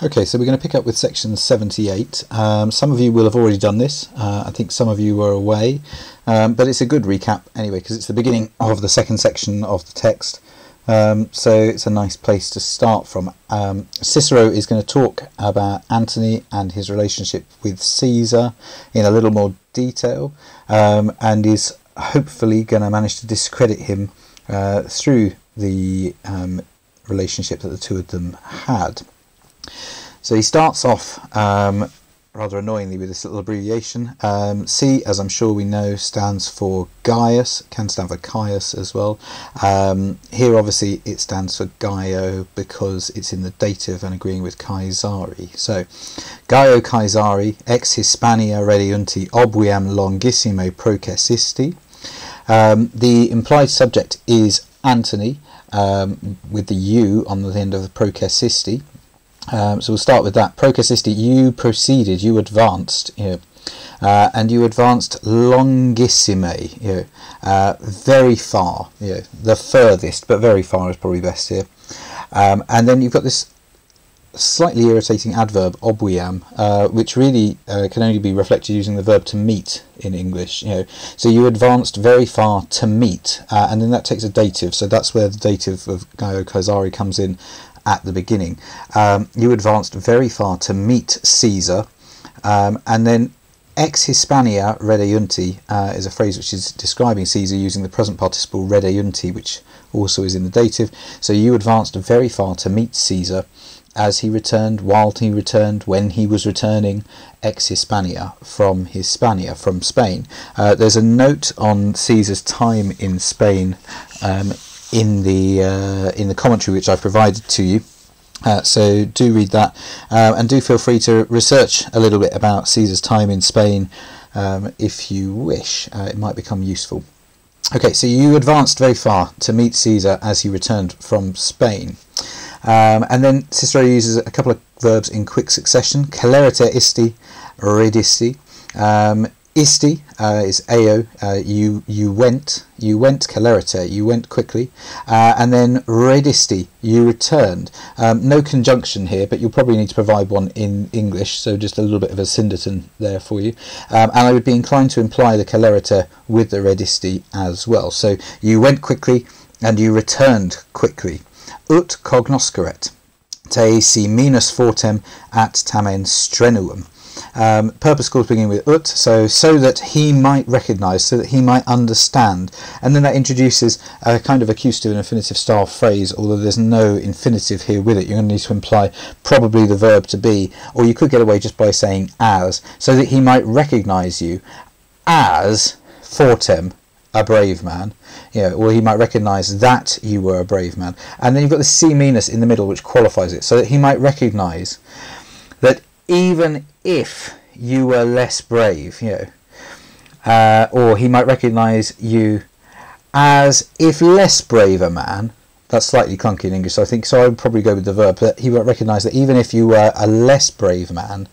Okay, so we're going to pick up with section 78. Um, some of you will have already done this. Uh, I think some of you were away, um, but it's a good recap anyway because it's the beginning of the second section of the text. Um, so it's a nice place to start from. Um, Cicero is going to talk about Antony and his relationship with Caesar in a little more detail um, and is hopefully going to manage to discredit him uh, through the um, relationship that the two of them had. So he starts off um, rather annoyingly with this little abbreviation. Um, C, as I'm sure we know, stands for Gaius, can stand for Caius as well. Um, here, obviously, it stands for Gaio because it's in the dative and agreeing with Caesari. So, Gaio Caesari, ex Hispania redeunti obviam longissime processisti. Um, the implied subject is Antony, um, with the U on the end of the processisti, um, so we'll start with that. Processisti, you proceeded, you advanced, you know, uh, and you advanced longissime, you know, uh, very far, you know, the furthest, but very far is probably best here. Um, and then you've got this slightly irritating adverb obviam, uh, which really uh, can only be reflected using the verb to meet in English. You know, so you advanced very far to meet, uh, and then that takes a dative. So that's where the dative of Gaio Caesari comes in at the beginning. Um, you advanced very far to meet Caesar, um, and then ex Hispania redeunti uh, is a phrase which is describing Caesar using the present participle redeunti, which also is in the dative. So you advanced very far to meet Caesar as he returned, while he returned, when he was returning, ex Hispania from Hispania, from Spain. Uh, there's a note on Caesar's time in Spain um, in the uh, in the commentary which I've provided to you. Uh, so do read that, uh, and do feel free to research a little bit about Caesar's time in Spain um, if you wish. Uh, it might become useful. Okay, so you advanced very far to meet Caesar as he returned from Spain. Um, and then Cicero uses a couple of verbs in quick succession. Celeriter isti, redisti. Um, Isti uh, is ao. Uh, you you went. You went celeriter. You went quickly, uh, and then redisti. You returned. Um, no conjunction here, but you'll probably need to provide one in English. So just a little bit of asyndeton there for you. Um, and I would be inclined to imply the celeriter with the redisti as well. So you went quickly, and you returned quickly. Ut cognosceret te si minus fortem at tamen strenuum. Um, purpose clause beginning with ut, so so that he might recognise, so that he might understand, and then that introduces a kind of accusative and infinitive style phrase. Although there's no infinitive here with it, you're going to need to imply probably the verb to be, or you could get away just by saying as, so that he might recognise you as fortem, a brave man, you know, or he might recognise that you were a brave man, and then you've got the si minus in the middle, which qualifies it, so that he might recognise that even if you were less brave, you know, uh, or he might recognise you as if less brave a man. That's slightly clunky in English, I think so. I would probably go with the verb, but he would recognise that even if you were a less brave man,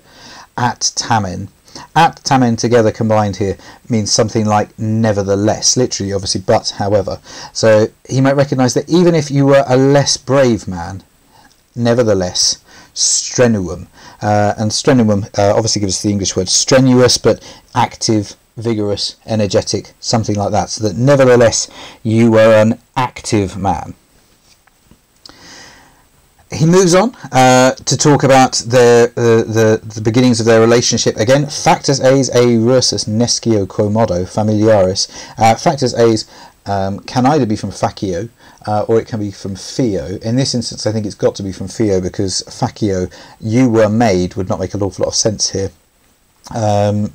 at tamen, at tamen together combined here means something like nevertheless, literally, obviously, but however. So he might recognise that even if you were a less brave man, nevertheless, strenuum. Uh, and strenuum uh, obviously gives us the English word strenuous, but active, vigorous, energetic, something like that. So that nevertheless, you were an active man. He moves on uh, to talk about the, the, the beginnings of their relationship again. Factus es a rursus nescio quomodo familiaris. Uh, factus es um, can either be from facio uh, or it can be from fio. In this instance, I think it's got to be from fio because Facio, you were made, would not make an awful lot of sense here um,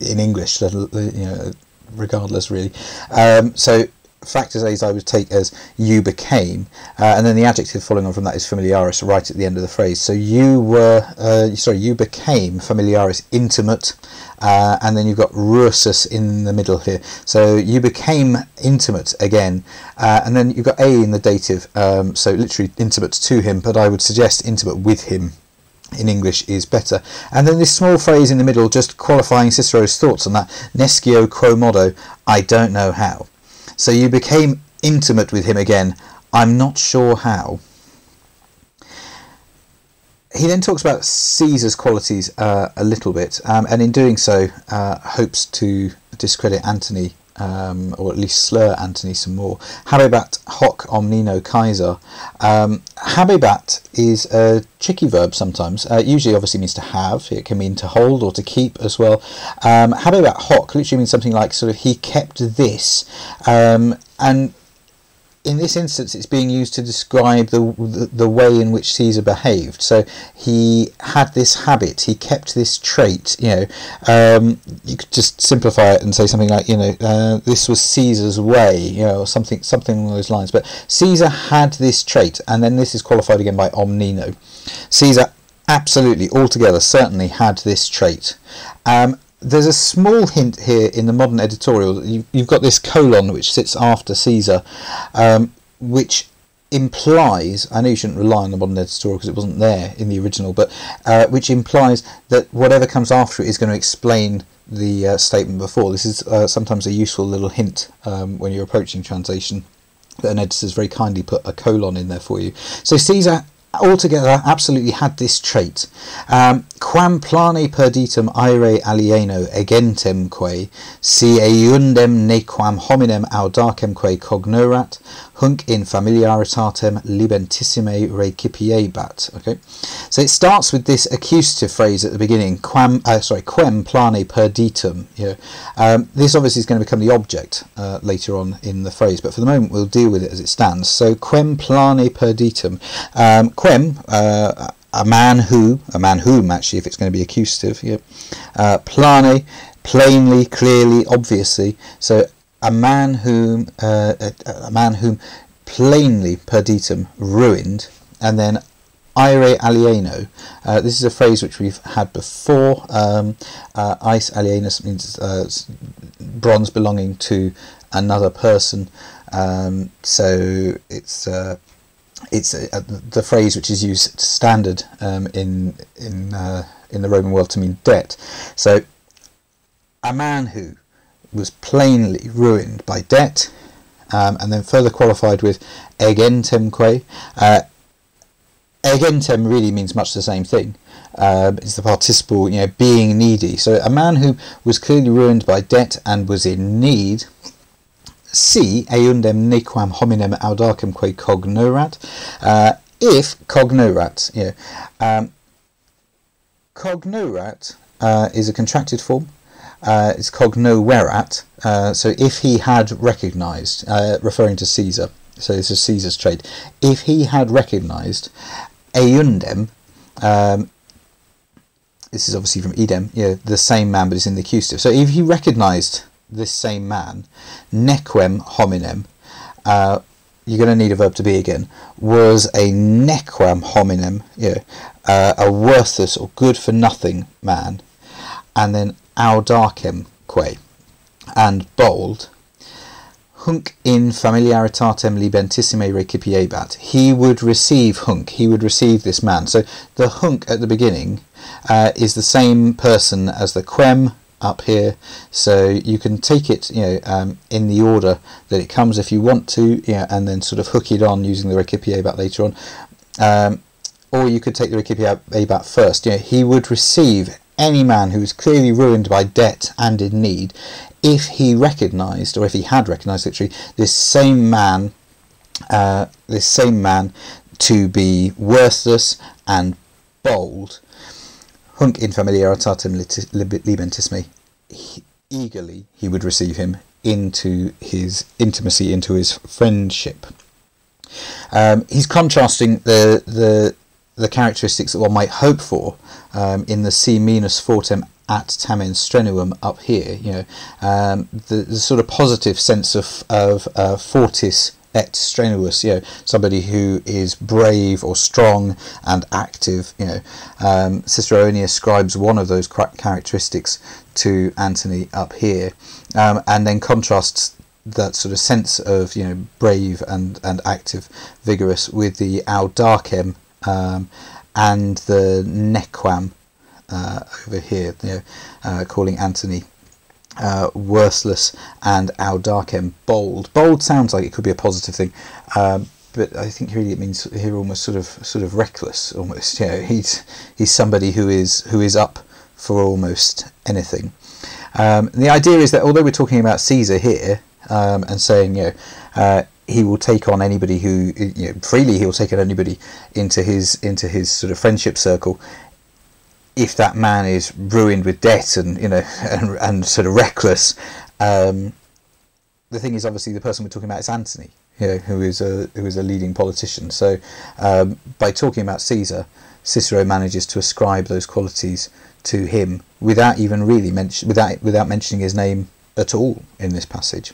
in English, you know, regardless, really. Um, so factus es I would take as you became, uh, and then the adjective following on from that is familiaris right at the end of the phrase. So you were, uh, sorry, you became familiaris intimate, uh, and then you've got rursus in the middle here. So you became intimate again, uh, and then you've got a in the dative, um, so literally intimate to him, but I would suggest intimate with him in English is better. And then this small phrase in the middle, just qualifying Cicero's thoughts on that, nescio quo modo, I don't know how. So you became intimate with him again. I'm not sure how. he then talks about Caesar's qualities uh, a little bit, um, and in doing so, uh, hopes to discredit Antony, um, or at least slur Antony some more. Habebat hoc omnino Caesar. Um, habebat is a tricky verb sometimes. Uh, usually, obviously, means to have. It can mean to hold or to keep as well. Um, habebat hoc literally means something like sort of he kept this, um, and in this instance, it's being used to describe the, the, the way in which Caesar behaved. So he had this habit, he kept this trait. You know, um, you could just simplify it and say something like, you know, uh, this was Caesar's way, you know, or something something along those lines. But Caesar had this trait, and then this is qualified again by omnino. Caesar absolutely, altogether, certainly had this trait. Um, there's a small hint here in the modern editorial. You've, you've got this colon which sits after Caesar, um, which implies, I know you shouldn't rely on the modern editorial because it wasn't there in the original, but uh, which implies that whatever comes after it is going to explain the uh, statement before. This is uh, sometimes a useful little hint um, when you're approaching translation that an editor's very kindly put a colon in there for you. So Caesar altogether absolutely had this trait. Um, quam plane perditum aere alieno egentemque, si eundem nequam hominem audacemque cognorat, hunc in familiaritatem libentissime recipiebat. Okay, so it starts with this accusative phrase at the beginning, quam, uh, sorry, quem plane perditum. You know, um, this obviously is going to become the object uh, later on in the phrase, but for the moment we'll deal with it as it stands. So quem plane perditum. Um, quem, uh, a man who, a man whom actually, if it's going to be accusative, yeah, uh, plane, plainly, clearly, obviously. So a man whom, uh, a, a, man whom plainly perditum ruined, and then aere alieno. Uh, this is a phrase which we've had before. Um, uh, ice alienus means uh, bronze belonging to another person. Um, so it's uh, it's uh, the phrase which is used standard um, in in uh, in the Roman world to mean debt. So a man who was plainly ruined by debt, um, and then further qualified with egentemque. Uh, egentem really means much the same thing. Uh, it's the participle, you know, being needy. So a man who was clearly ruined by debt and was in need si eundem nequam hominem audacemque cognorat, uh, if cognorat, yeah, um, cognorat uh, is a contracted form. Uh, it's cognoverat. Uh, so if he had recognised, uh, referring to Caesar, so this is Caesar's trade. If he had recognised eundem, um, this is obviously from idem, yeah, the same man, but it's in the accusative. So if he recognised this same man, nequam hominem, uh, you're going to need a verb to be again, was a nequam hominem, yeah, uh, a worthless or good for nothing man, and then audacem que, and bold, hunc in familiaritatem libentissime recipiebat. He would receive hunc, he would receive this man. So the hunc at the beginning uh, is the same person as the quem up here so you can take it you know um, in the order that it comes if you want to yeah, and then sort of hook it on using the recipiebat later on um, or you could take the recipiebat first you know, he would receive any man who is clearly ruined by debt and in need if he recognized or if he had recognized literally this same man uh, this same man to be worthless and bold Hunc in familiaritatem libentissime, eagerly he would receive him into his intimacy, into his friendship. Um, he's contrasting the the the characteristics that one might hope for um, in the si minus fortem at tamen strenuum up here. You know, um, the, the, sort of positive sense of of uh, fortis et strenuous. you know, somebody who is brave or strong and active. You know, um, Cicero only ascribes one of those characteristics to Antony up here, um, and then contrasts that sort of sense of you know brave and and active, vigorous with the audacem um, and the nequam uh, over here, you know, uh, calling Antony uh, worthless and audacem bold. Bold sounds like it could be a positive thing. Um, but I think really it means here almost sort of sort of reckless almost. You know, he's he's somebody who is who is up for almost anything. Um, the idea is that although we're talking about Caesar here um, and saying you know uh, he will take on anybody who you know, freely he will take on anybody into his into his sort of friendship circle if that man is ruined with debt and you know and, and sort of reckless. Um, the thing is obviously the person we're talking about is Antony you know, who is a who is a leading politician. So um, by talking about Caesar Cicero manages to ascribe those qualities to him without even really mention without without mentioning his name at all in this passage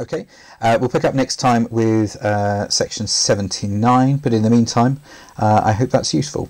Okay, uh, we'll pick up next time with uh, section 79, but in the meantime, uh, I hope that's useful.